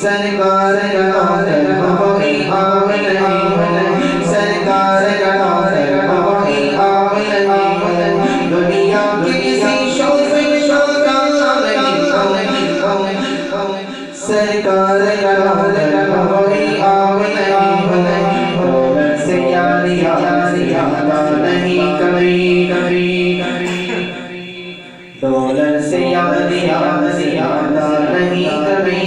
سرکار کا دولت سے یاد یاد زیادہ نہیں کبھی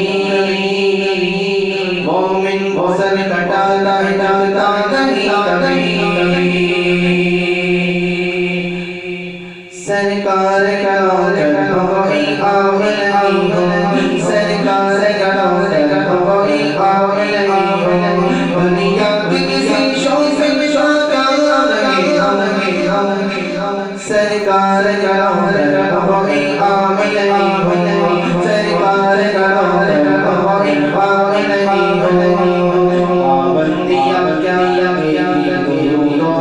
مومن بوسن کا ٹالتا ہے ٹالتا نہیں کبھی سرکار کا آجت بہت آمد آمد سرکار کا آجت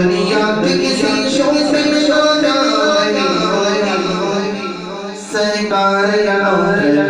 دنیا Sekare Sekare